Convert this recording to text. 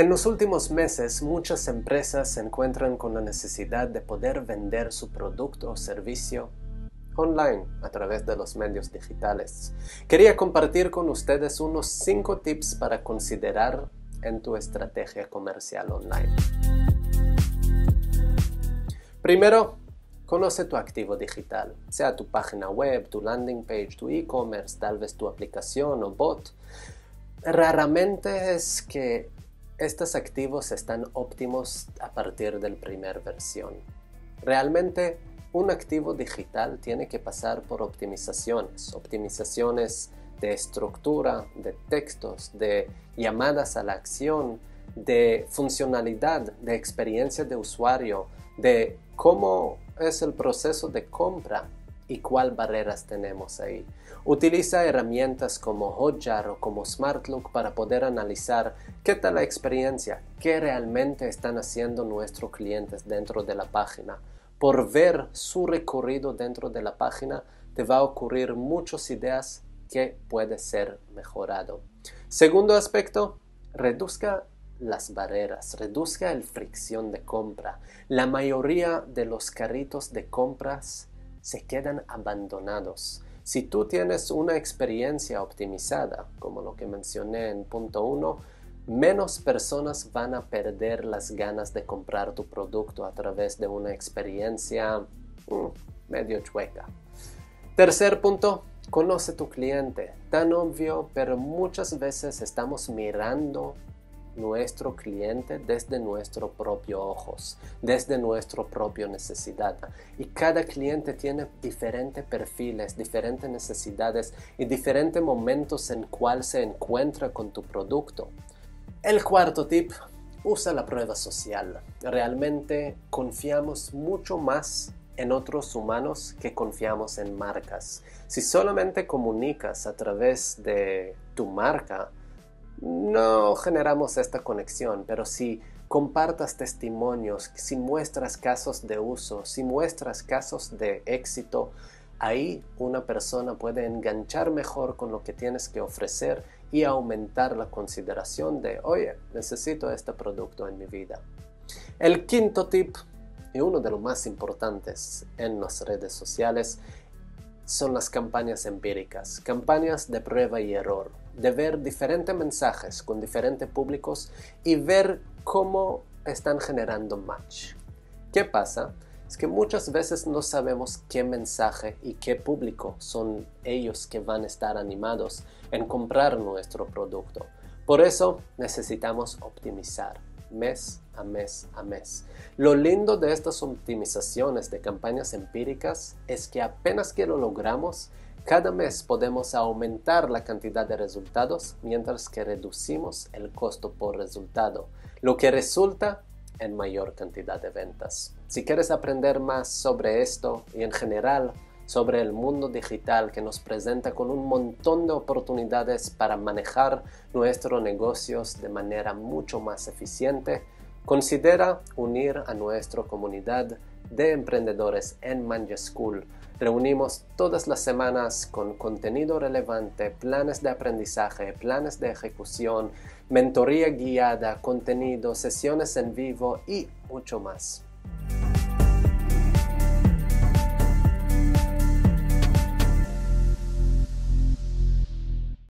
En los últimos meses, muchas empresas se encuentran con la necesidad de poder vender su producto o servicio online a través de los medios digitales. Quería compartir con ustedes unos 5 tips para considerar en tu estrategia comercial online. Primero, conoce tu activo digital, sea tu página web, tu landing page, tu e-commerce, tal vez tu aplicación o bot. Raramente es que estos activos están óptimos a partir de la primera versión. Realmente un activo digital tiene que pasar por optimizaciones, optimizaciones de estructura, de textos, de llamadas a la acción, de funcionalidad, de experiencia de usuario, de cómo es el proceso de compra y cuál barreras tenemos ahí. Utiliza herramientas como Hotjar o como SmartLook para poder analizar qué tal la experiencia, qué realmente están haciendo nuestros clientes dentro de la página. Por ver su recorrido dentro de la página, te va a ocurrir muchas ideas que puede ser mejorado. Segundo aspecto, reduzca las barreras, reduzca el fricción de compra. La mayoría de los carritos de compras se quedan abandonados. Si tú tienes una experiencia optimizada, como lo que mencioné en punto 1, menos personas van a perder las ganas de comprar tu producto a través de una experiencia mm, medio chueca. Tercer punto, conoce tu cliente. Tan obvio, pero muchas veces estamos mirando nuestro cliente desde nuestro propio ojos, desde nuestra propia necesidad. Y cada cliente tiene diferentes perfiles, diferentes necesidades y diferentes momentos en cual se encuentra con tu producto. El cuarto tip, usa la prueba social. Realmente confiamos mucho más en otros humanos que confiamos en marcas. Si solamente comunicas a través de tu marca, no generamos esta conexión, pero si compartas testimonios, si muestras casos de uso, si muestras casos de éxito, ahí una persona puede enganchar mejor con lo que tienes que ofrecer y aumentar la consideración de, oye, necesito este producto en mi vida. El quinto tip, y uno de los más importantes en las redes sociales, son las campañas empíricas, campañas de prueba y error de ver diferentes mensajes con diferentes públicos y ver cómo están generando match. ¿Qué pasa? Es que muchas veces no sabemos qué mensaje y qué público son ellos que van a estar animados en comprar nuestro producto. Por eso necesitamos optimizar mes a mes a mes. Lo lindo de estas optimizaciones de campañas empíricas es que apenas que lo logramos, cada mes podemos aumentar la cantidad de resultados mientras que reducimos el costo por resultado, lo que resulta en mayor cantidad de ventas. Si quieres aprender más sobre esto y en general sobre el mundo digital que nos presenta con un montón de oportunidades para manejar nuestros negocios de manera mucho más eficiente, considera unir a nuestra comunidad de emprendedores en Manja School Reunimos todas las semanas con contenido relevante, planes de aprendizaje, planes de ejecución, mentoría guiada, contenido, sesiones en vivo y mucho más.